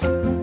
Bye.